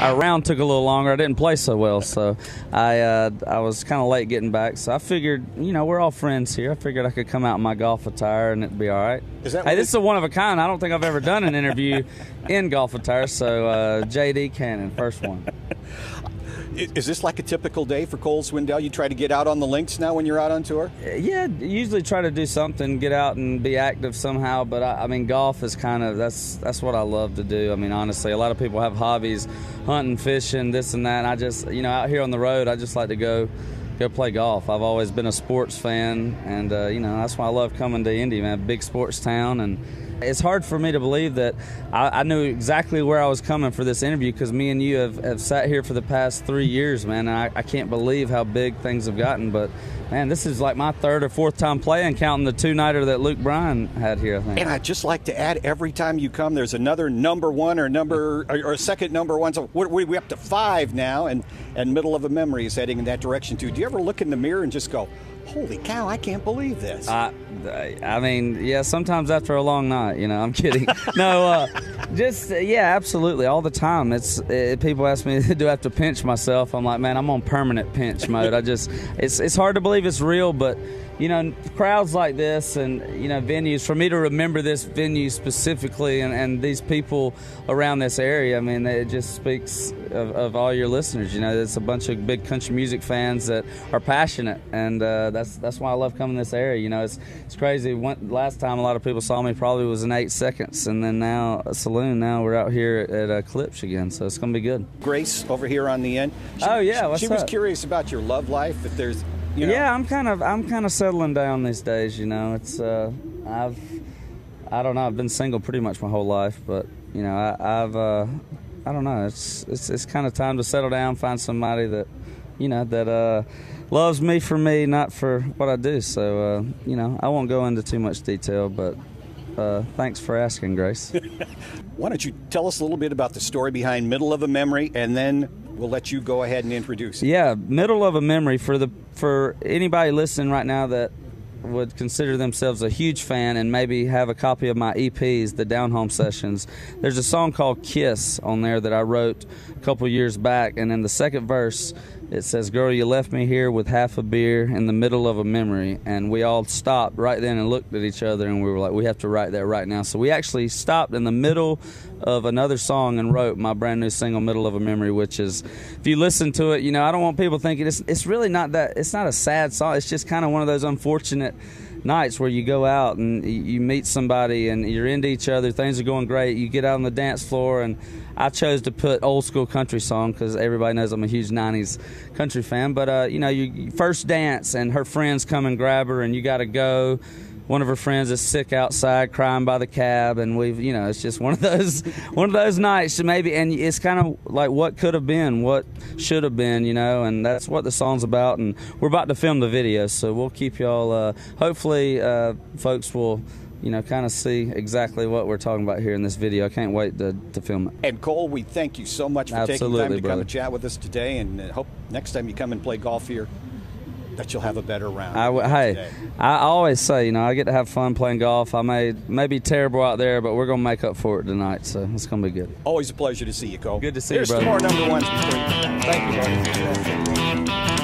our round took a little longer. I didn't play so well, so I uh, I was kind of late getting back. So I figured, you know, we're all friends here. I figured I could come out in my golf attire and it'd be all right. Is that hey, this is a one of a kind. I don't think I've ever done an interview in golf attire. So uh, JD Cannon, first one. Is this like a typical day for Cole Swindell? You try to get out on the links now when you're out on tour? Yeah, usually try to do something, get out and be active somehow. But I, I mean, golf is kind of that's that's what I love to do. I mean, honestly, a lot of people have hobbies, hunting, fishing, this and that. And I just, you know, out here on the road, I just like to go go play golf. I've always been a sports fan, and uh, you know that's why I love coming to Indy, man. Big sports town, and it's hard for me to believe that I, I knew exactly where I was coming for this interview because me and you have, have sat here for the past three years, man. And I, I can't believe how big things have gotten. But man, this is like my third or fourth time playing, counting the two nighter that Luke Bryan had here. I think. And I'd just like to add, every time you come, there's another number one or number or, or a second number one. So we're, we're up to five now, and and middle of a memory is heading in that direction too. Do you ever look in the mirror and just go, "Holy cow, I can't believe this"? I, I mean, yeah. Sometimes after a long night, you know. I'm kidding. no, uh, just yeah, absolutely, all the time. It's uh, people ask me, do I have to pinch myself? I'm like, man, I'm on permanent pinch mode. I just, it's it's hard to believe it's real, but you know, crowds like this and you know venues. For me to remember this venue specifically and, and these people around this area, I mean, it just speaks of, of all your listeners. You know, it's a bunch of big country music fans that are passionate, and uh, that's that's why I love coming to this area. You know, it's it's crazy. One, last time a lot of people saw me probably was in eight seconds, and then now a saloon. Now we're out here at, at Eclipse again, so it's gonna be good. Grace over here on the end. She, Oh, yeah, she, what's she was curious about your love life. If there's, you know, Yeah, I'm kind of I'm kind of settling down these days. You know, it's uh, I've I don't know. I've been single pretty much my whole life, but you know, I, I've uh, I don't know. It's it's it's kind of time to settle down, find somebody that you know that uh, loves me for me, not for what I do. So uh, you know, I won't go into too much detail, but. Uh, thanks for asking, Grace. Why don't you tell us a little bit about the story behind Middle of a Memory, and then we'll let you go ahead and introduce it. Yeah, middle of a memory for the for anybody listening right now that would consider themselves a huge fan and maybe have a copy of my EPs, the Down Home Sessions. There's a song called Kiss on there that I wrote a couple years back, and in the second verse it says, "Girl, you left me here with half a beer in the middle of a memory," and we all stopped right then and looked at each other, and we were like, "We have to write that right now." So we actually stopped in the middle of another song and wrote my brand new single "Middle of a Memory," which is, if you listen to it, you know, I don't want people thinking it's it's really not that. It's not a sad song. It's just kind of one of those unfortunate nights where you go out and you- meet somebody and you're into each other. Things are going great. You get out on the dance floor, and I chose to put old school country song because everybody knows I'm a huge '90s country fan. But uh, you know, you first dance and her friends come and grab her, and you got to go. One of her friends is sick outside, crying by the cab, and we've, you know, it's just one of those, one of those nights. that Maybe, and it's kind of like what could have been, what should have been, you know, and that's what the song's about. And we're about to film the video, so we'll keep y'all. Uh, hopefully, uh, folks will, you know, kind of see exactly what we're talking about here in this video. I can't wait to, to film it. And Cole, we thank you so much for taking the time Absolutely, to come and chat with us today, and uh, hope next time you come and play golf here, that you'll have a better round. I w- hey, today. I always say, you know, I get to have fun playing golf. I may may be terrible out there, but we're gonna make up for it tonight, so it's gonna be good. Always a pleasure to see you, Cole. Good to see There's you, some brother. more number ones. Thank you, buddy.